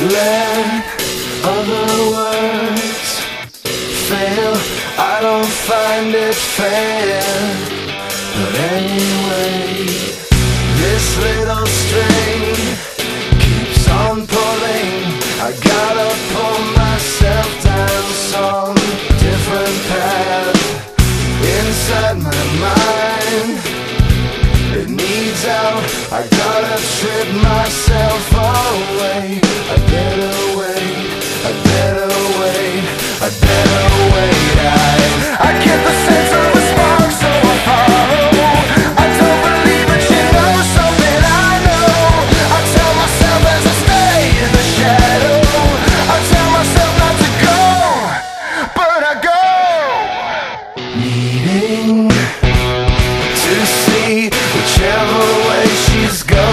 Let other words fail. I don't find it fair. But anyway, this little string keeps on pulling. I gotta pull myself down some different path inside my mind. It needs out. I gotta trip myself. needing to see whichever way she's going.